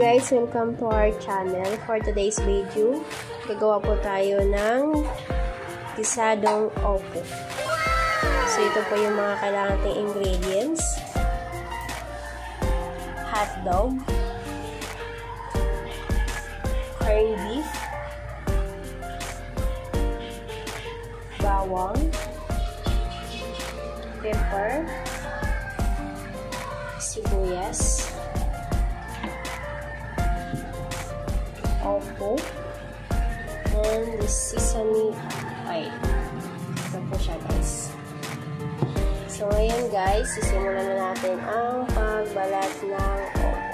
Guys! Welcome to our channel. For today's video, gagawa po tayo ng gisadong opo. So, ito po yung mga kailangan nating ingredients. Hot dog, corned beef, bawang, pepper, sibuyas, opo, and the sesame oil. Ito po siya guys. So ngayon guys, sisimulan na natin ang pagbalat ng opo.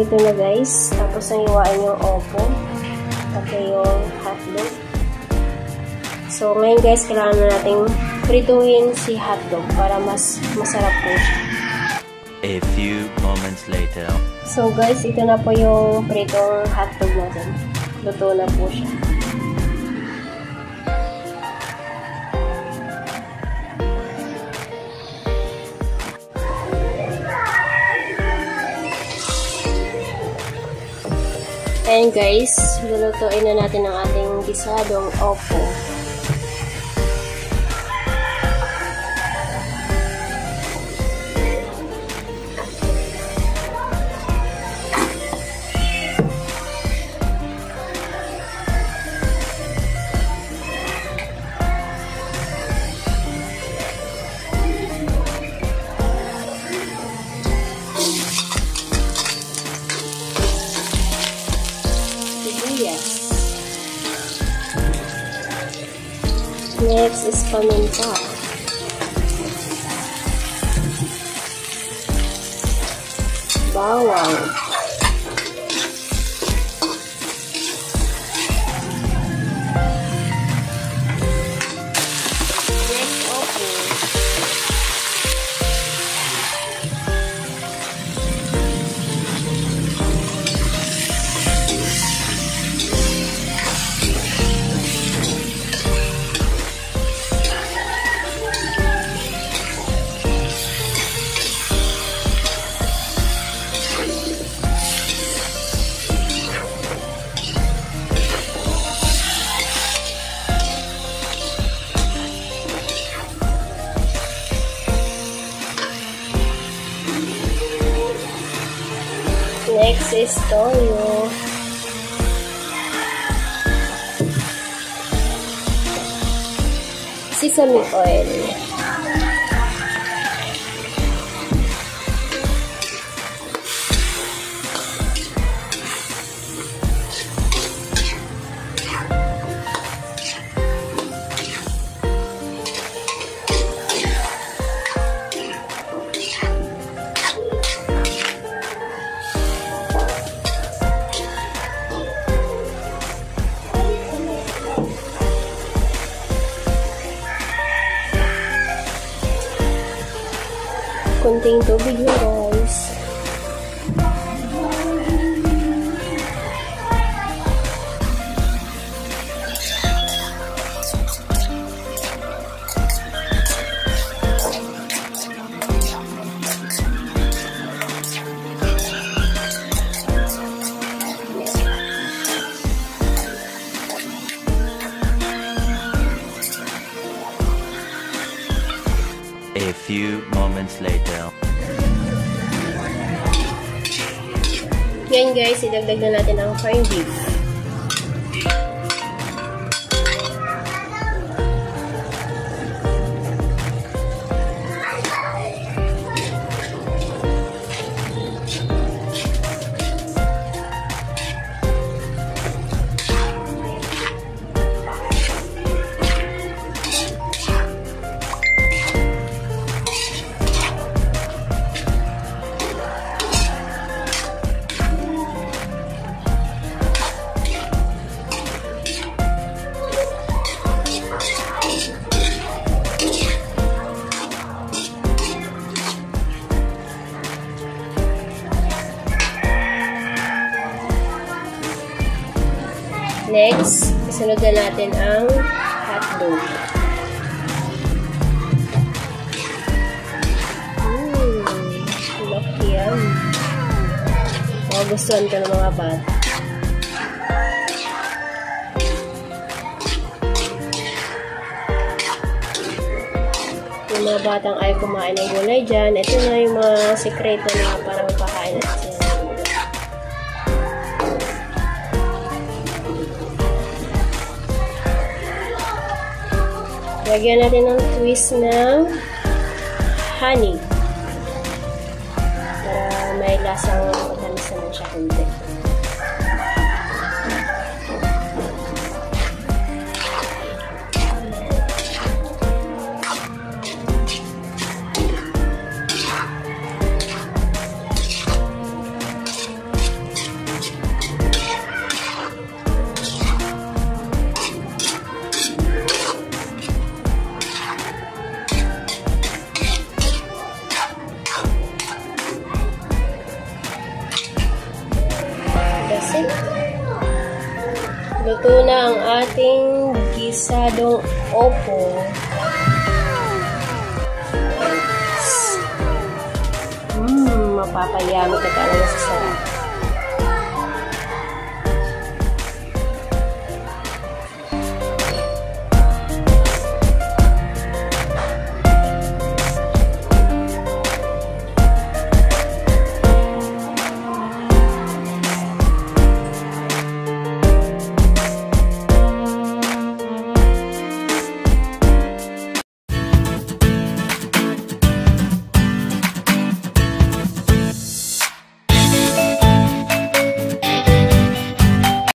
Ito na guys. Tapos, ang iwaan yung opo. Pati yung hotdog. So, ngayon guys, kailangan na natin prituhin si hotdog para mas masarap po siya. A few moments later. So, guys, ito na po yung pritong hotdog natin. Luto na po siya. Ayan guys, lulutuin na natin ang ating gisadong opo. It's is coming back. Wow, wow. Next is toyo. Sesame oil. Kunting tubig na guys. A few moments later. Yan guys, idagdag na natin ang corned beef. Next, isunod na natin ang hotdog. Mmm, laki yan. Magustuhan ka ng mga bata. Yung mga batang ay kumain ng gulay dyan, ito na yung mga sekreto na para mapakain natin Lagyan natin ng twist ng honey. Para may lasang Luto na ang ating gisadong opo. Mmm, mapapayami ka talaga sa sarap.